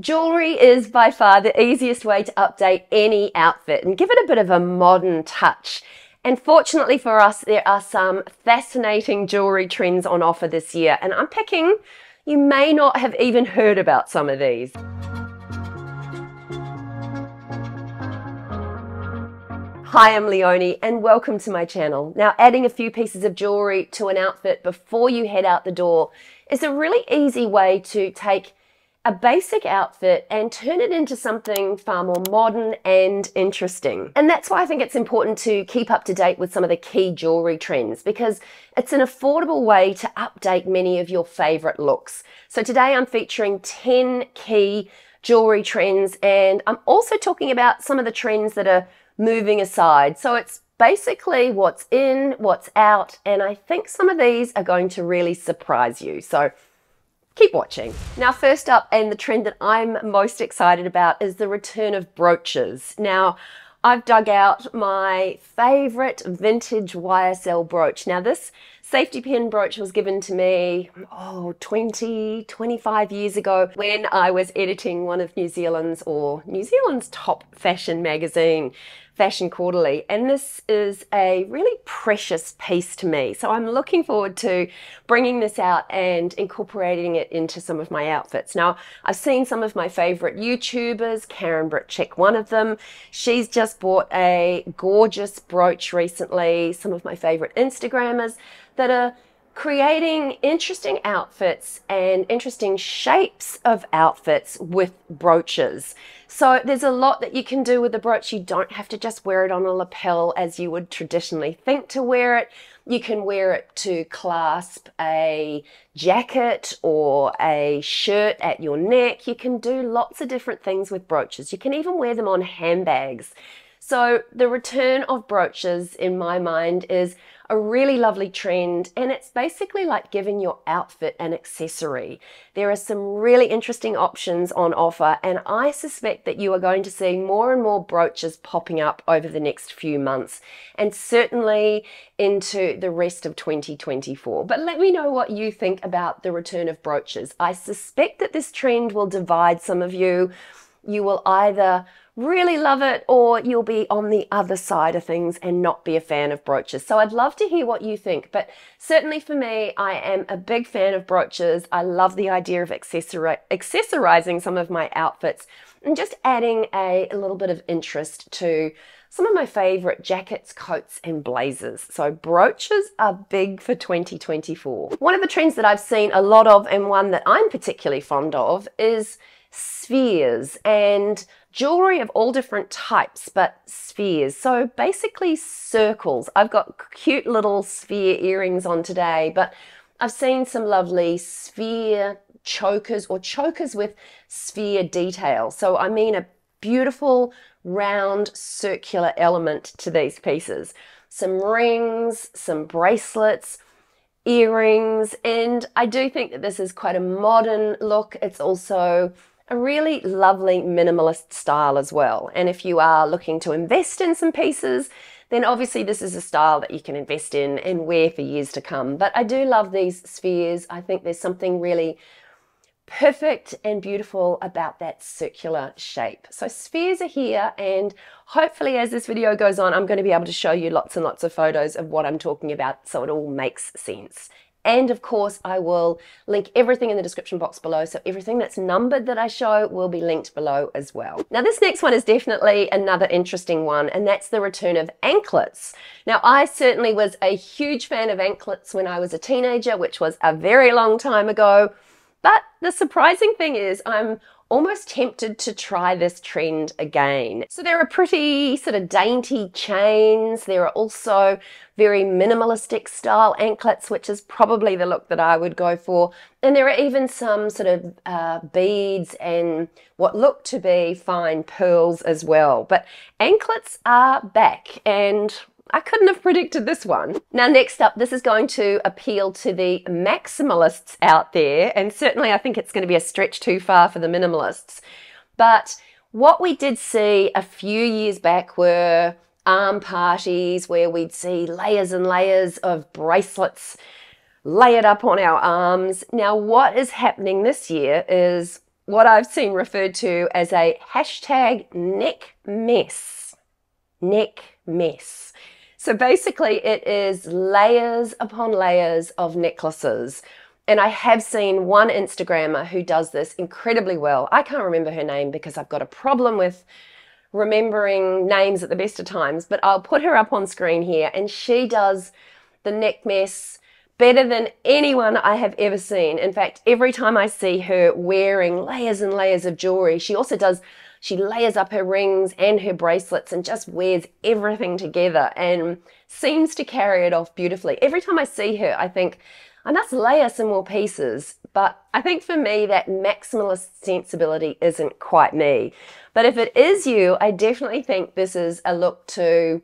Jewelry is by far the easiest way to update any outfit and give it a bit of a modern touch. And fortunately for us, there are some fascinating jewelry trends on offer this year, and I'm picking you may not have even heard about some of these. Hi, I'm Leonie and welcome to my channel. Now, adding a few pieces of jewelry to an outfit before you head out the door is a really easy way to take a basic outfit and turn it into something far more modern and interesting. And that's why I think it's important to keep up to date with some of the key jewelry trends because it's an affordable way to update many of your favorite looks. So today I'm featuring 10 key jewelry trends and I'm also talking about some of the trends that are moving aside. So it's basically what's in, what's out, and I think some of these are going to really surprise you. So keep watching. Now, first up, and the trend that I'm most excited about is the return of brooches. Now, I've dug out my favorite vintage YSL brooch. Now, this safety pin brooch was given to me, oh, 20, 25 years ago when I was editing one of New Zealand's or New Zealand's top fashion magazine. Fashion Quarterly, and this is a really precious piece to me. So I'm looking forward to bringing this out and incorporating it into some of my outfits. Now, I've seen some of my favorite YouTubers, Karen Britchick, one of them. She's just bought a gorgeous brooch recently. Some of my favorite Instagrammers that are creating interesting outfits and interesting shapes of outfits with brooches. So there's a lot that you can do with the brooch. You don't have to just wear it on a lapel as you would traditionally think to wear it. You can wear it to clasp a jacket or a shirt at your neck. You can do lots of different things with brooches. You can even wear them on handbags. So the return of brooches in my mind is a really lovely trend and it's basically like giving your outfit an accessory. There are some really interesting options on offer and I suspect that you are going to see more and more brooches popping up over the next few months and certainly into the rest of 2024. But let me know what you think about the return of brooches. I suspect that this trend will divide some of you. You will either really love it or you'll be on the other side of things and not be a fan of brooches. So I'd love to hear what you think, but certainly for me, I am a big fan of brooches. I love the idea of accessori accessorizing some of my outfits and just adding a, a little bit of interest to some of my favorite jackets, coats, and blazers. So brooches are big for 2024. One of the trends that I've seen a lot of and one that I'm particularly fond of is spheres and jewelry of all different types, but spheres. So basically circles. I've got cute little sphere earrings on today, but I've seen some lovely sphere chokers or chokers with sphere detail. So I mean a beautiful round circular element to these pieces. Some rings, some bracelets, earrings, and I do think that this is quite a modern look. It's also a really lovely minimalist style as well. And if you are looking to invest in some pieces, then obviously this is a style that you can invest in and wear for years to come. But I do love these spheres. I think there's something really perfect and beautiful about that circular shape. So spheres are here and hopefully as this video goes on, I'm going to be able to show you lots and lots of photos of what I'm talking about so it all makes sense. And of course, I will link everything in the description box below. So everything that's numbered that I show will be linked below as well. Now, this next one is definitely another interesting one, and that's the return of anklets. Now, I certainly was a huge fan of anklets when I was a teenager, which was a very long time ago. But the surprising thing is I'm almost tempted to try this trend again. So there are pretty sort of dainty chains. There are also very minimalistic style anklets, which is probably the look that I would go for. And there are even some sort of uh, beads and what look to be fine pearls as well. But anklets are back and I couldn't have predicted this one. Now, next up, this is going to appeal to the maximalists out there, and certainly I think it's going to be a stretch too far for the minimalists. But what we did see a few years back were arm parties where we'd see layers and layers of bracelets layered up on our arms. Now, what is happening this year is what I've seen referred to as a hashtag neck mess. Neck mess. So basically, it is layers upon layers of necklaces. And I have seen one Instagrammer who does this incredibly well. I can't remember her name because I've got a problem with remembering names at the best of times, but I'll put her up on screen here. And she does the neck mess better than anyone I have ever seen. In fact, every time I see her wearing layers and layers of jewelry, she also does she layers up her rings and her bracelets and just wears everything together and seems to carry it off beautifully. Every time I see her, I think, I must layer some more pieces. But I think for me, that maximalist sensibility isn't quite me. But if it is you, I definitely think this is a look to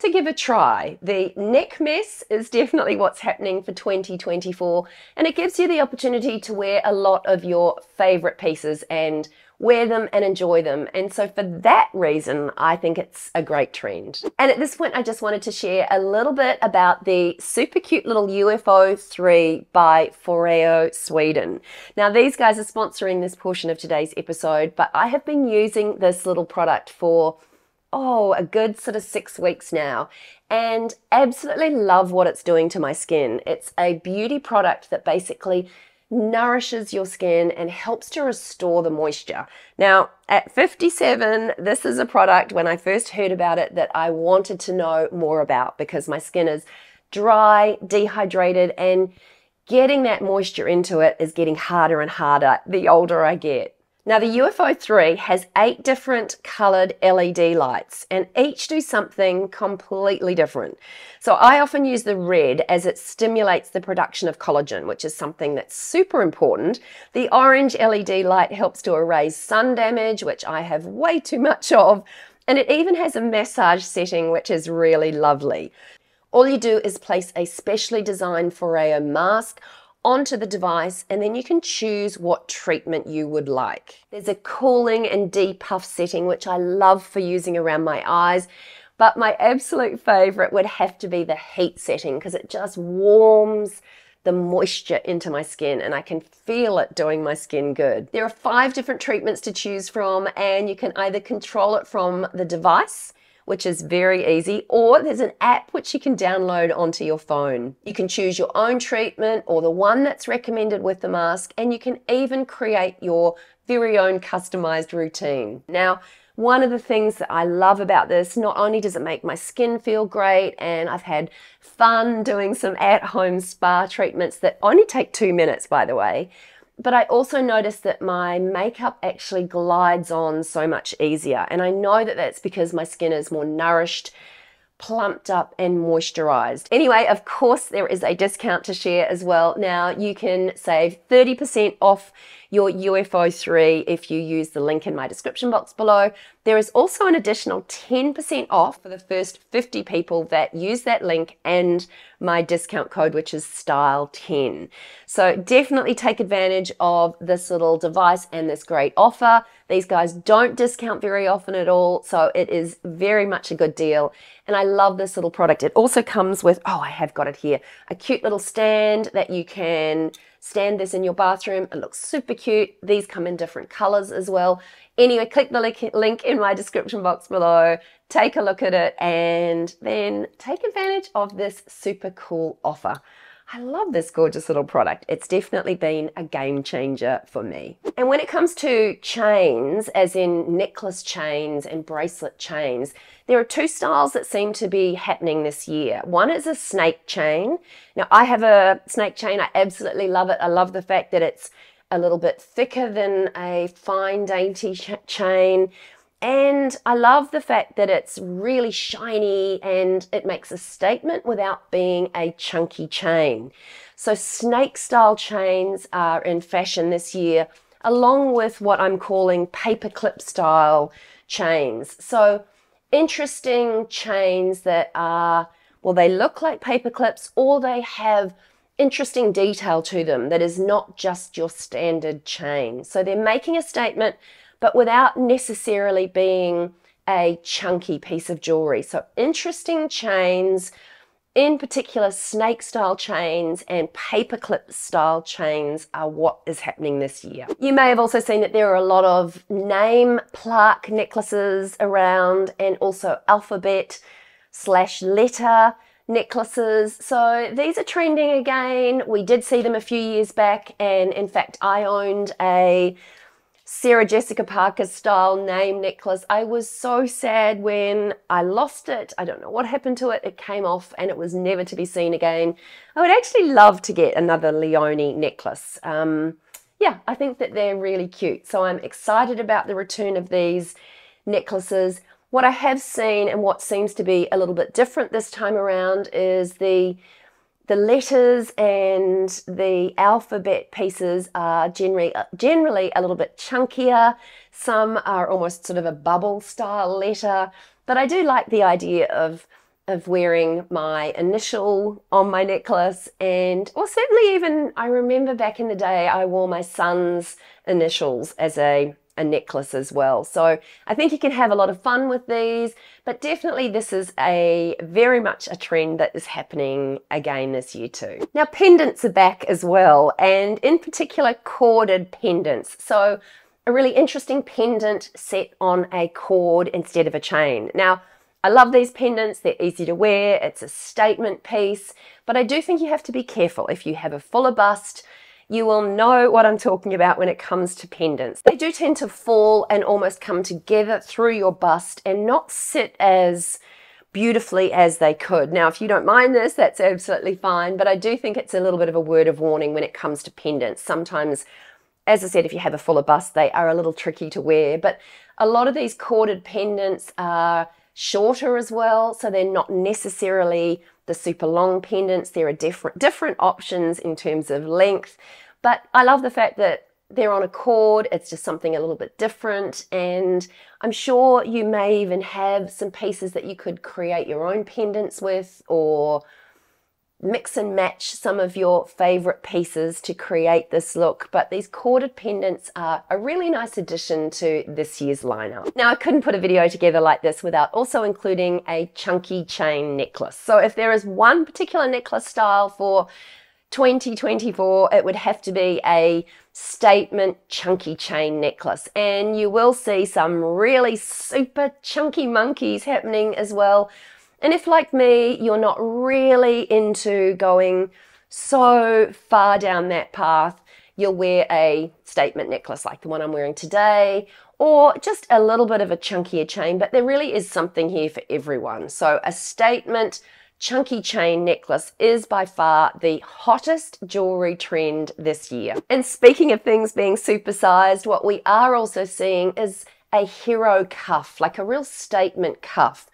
to give a try. The neck mess is definitely what's happening for 2024 and it gives you the opportunity to wear a lot of your favorite pieces and wear them and enjoy them. And so for that reason, I think it's a great trend. And at this point, I just wanted to share a little bit about the super cute little UFO 3 by Foreo Sweden. Now, these guys are sponsoring this portion of today's episode, but I have been using this little product for oh, a good sort of six weeks now and absolutely love what it's doing to my skin. It's a beauty product that basically nourishes your skin and helps to restore the moisture. Now, at 57, this is a product when I first heard about it that I wanted to know more about because my skin is dry, dehydrated, and getting that moisture into it is getting harder and harder the older I get. Now the UFO 3 has eight different colored LED lights and each do something completely different. So I often use the red as it stimulates the production of collagen, which is something that's super important. The orange LED light helps to erase sun damage, which I have way too much of. And it even has a massage setting, which is really lovely. All you do is place a specially designed Foreo mask onto the device and then you can choose what treatment you would like. There's a cooling and depuff setting which I love for using around my eyes but my absolute favorite would have to be the heat setting because it just warms the moisture into my skin and I can feel it doing my skin good. There are five different treatments to choose from and you can either control it from the device which is very easy, or there's an app which you can download onto your phone. You can choose your own treatment or the one that's recommended with the mask, and you can even create your very own customized routine. Now, one of the things that I love about this, not only does it make my skin feel great, and I've had fun doing some at home spa treatments that only take two minutes, by the way, but I also noticed that my makeup actually glides on so much easier. And I know that that's because my skin is more nourished, plumped up, and moisturized. Anyway, of course, there is a discount to share as well. Now you can save 30% off your UFO 3 if you use the link in my description box below. There is also an additional 10% off for the first 50 people that use that link and my discount code, which is STYLE10. So definitely take advantage of this little device and this great offer. These guys don't discount very often at all, so it is very much a good deal. And I love this little product. It also comes with, oh, I have got it here, a cute little stand that you can stand this in your bathroom. It looks super cute. These come in different colors as well. Anyway, click the link in my description box below, take a look at it, and then take advantage of this super cool offer. I love this gorgeous little product. It's definitely been a game changer for me. And when it comes to chains, as in necklace chains and bracelet chains, there are two styles that seem to be happening this year. One is a snake chain. Now, I have a snake chain. I absolutely love it. I love the fact that it's a little bit thicker than a fine, dainty chain and I love the fact that it's really shiny and it makes a statement without being a chunky chain. So snake style chains are in fashion this year, along with what I'm calling paperclip style chains. So interesting chains that are, well, they look like paper clips or they have interesting detail to them that is not just your standard chain. So they're making a statement but without necessarily being a chunky piece of jewelry. So interesting chains in particular, snake style chains and paperclip style chains are what is happening this year. You may have also seen that there are a lot of name plaque necklaces around and also alphabet slash letter necklaces. So these are trending again. We did see them a few years back, and in fact, I owned a Sarah Jessica Parker style name necklace. I was so sad when I lost it. I don't know what happened to it. It came off and it was never to be seen again. I would actually love to get another Leonie necklace. Um, yeah, I think that they're really cute. So I'm excited about the return of these necklaces. What I have seen and what seems to be a little bit different this time around is the the letters and the alphabet pieces are generally, generally a little bit chunkier. Some are almost sort of a bubble style letter, but I do like the idea of of wearing my initial on my necklace and or certainly even I remember back in the day I wore my son's initials as a a necklace as well. So I think you can have a lot of fun with these, but definitely this is a very much a trend that is happening again this year too. Now pendants are back as well, and in particular corded pendants. So a really interesting pendant set on a cord instead of a chain. Now, I love these pendants, they're easy to wear, it's a statement piece, but I do think you have to be careful if you have a fuller bust you will know what I'm talking about when it comes to pendants. They do tend to fall and almost come together through your bust and not sit as beautifully as they could. Now, if you don't mind this, that's absolutely fine, but I do think it's a little bit of a word of warning when it comes to pendants. Sometimes, as I said, if you have a fuller bust, they are a little tricky to wear, but a lot of these corded pendants are shorter as well, so they're not necessarily the super long pendants. There are different different options in terms of length, but I love the fact that they're on a cord. It's just something a little bit different, and I'm sure you may even have some pieces that you could create your own pendants with, or mix and match some of your favorite pieces to create this look, but these corded pendants are a really nice addition to this year's lineup. Now, I couldn't put a video together like this without also including a chunky chain necklace. So if there is one particular necklace style for 2024, it would have to be a statement chunky chain necklace. And you will see some really super chunky monkeys happening as well and if, like me, you're not really into going so far down that path, you'll wear a statement necklace like the one I'm wearing today, or just a little bit of a chunkier chain, but there really is something here for everyone. So a statement chunky chain necklace is by far the hottest jewelry trend this year. And speaking of things being supersized, what we are also seeing is a hero cuff, like a real statement cuff.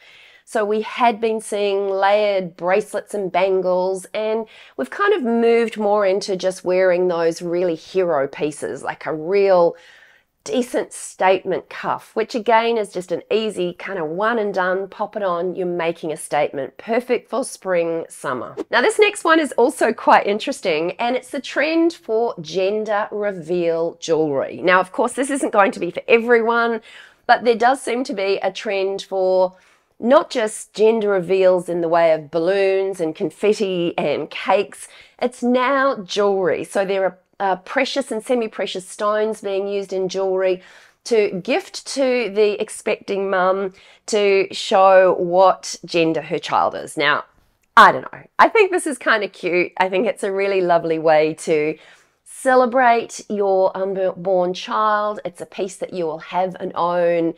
So we had been seeing layered bracelets and bangles, and we've kind of moved more into just wearing those really hero pieces, like a real decent statement cuff, which again is just an easy kind of one and done, pop it on, you're making a statement. Perfect for spring, summer. Now this next one is also quite interesting and it's the trend for gender reveal jewelry. Now of course this isn't going to be for everyone, but there does seem to be a trend for not just gender reveals in the way of balloons and confetti and cakes, it's now jewelry. So there are uh, precious and semi precious stones being used in jewelry to gift to the expecting mum to show what gender her child is. Now, I don't know. I think this is kind of cute. I think it's a really lovely way to celebrate your unborn child. It's a piece that you will have and own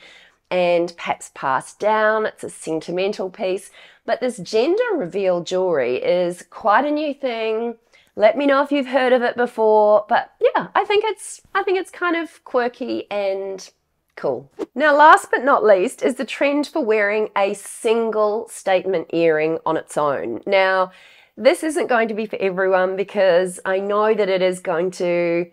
and perhaps passed down. It's a sentimental piece. But this gender reveal jewelry is quite a new thing. Let me know if you've heard of it before. But yeah, I think it's I think it's kind of quirky and cool. Now, last but not least is the trend for wearing a single statement earring on its own. Now, this isn't going to be for everyone because I know that it is going to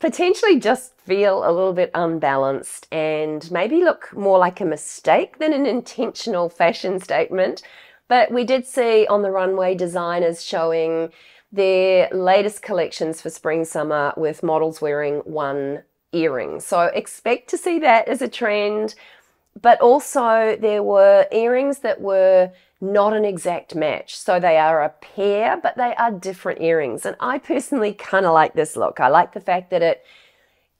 potentially just feel a little bit unbalanced and maybe look more like a mistake than an intentional fashion statement. But we did see on the runway designers showing their latest collections for spring summer with models wearing one earring. So expect to see that as a trend. But also, there were earrings that were not an exact match. So they are a pair, but they are different earrings. And I personally kind of like this look. I like the fact that it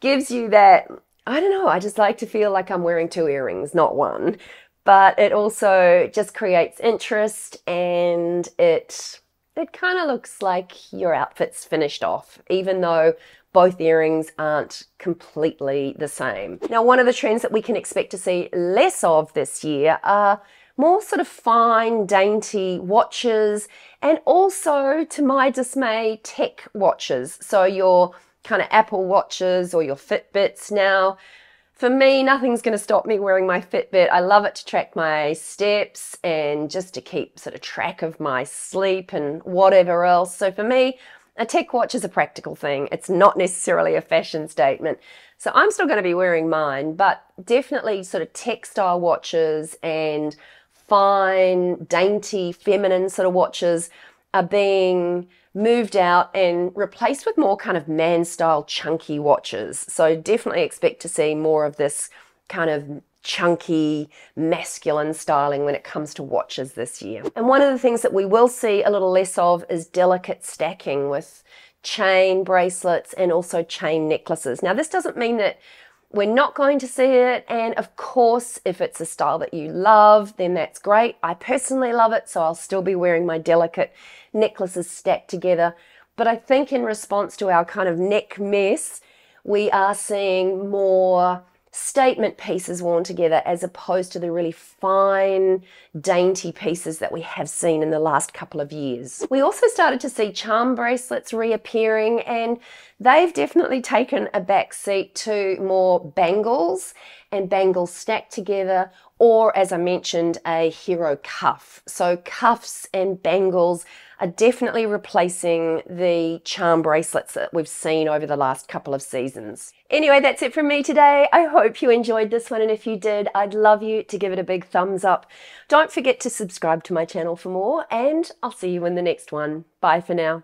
gives you that, I don't know, I just like to feel like I'm wearing two earrings, not one. But it also just creates interest and it it kind of looks like your outfit's finished off, even though both earrings aren't completely the same. Now, one of the trends that we can expect to see less of this year are more sort of fine, dainty watches, and also, to my dismay, tech watches. So, your kind of Apple watches or your Fitbits now. For me, nothing's going to stop me wearing my Fitbit. I love it to track my steps and just to keep sort of track of my sleep and whatever else. So for me, a tech watch is a practical thing. It's not necessarily a fashion statement. So I'm still going to be wearing mine, but definitely sort of textile watches and fine, dainty, feminine sort of watches are being moved out and replaced with more kind of man style chunky watches. So definitely expect to see more of this kind of chunky, masculine styling when it comes to watches this year. And one of the things that we will see a little less of is delicate stacking with chain bracelets and also chain necklaces. Now, this doesn't mean that we're not going to see it. And of course, if it's a style that you love, then that's great. I personally love it, so I'll still be wearing my delicate necklaces stacked together. But I think in response to our kind of neck mess, we are seeing more statement pieces worn together as opposed to the really fine, dainty pieces that we have seen in the last couple of years. We also started to see charm bracelets reappearing and they've definitely taken a back seat to more bangles and bangles stacked together or as I mentioned, a hero cuff. So cuffs and bangles are definitely replacing the charm bracelets that we've seen over the last couple of seasons. Anyway, that's it from me today. I hope you enjoyed this one, and if you did, I'd love you to give it a big thumbs up. Don't forget to subscribe to my channel for more, and I'll see you in the next one. Bye for now.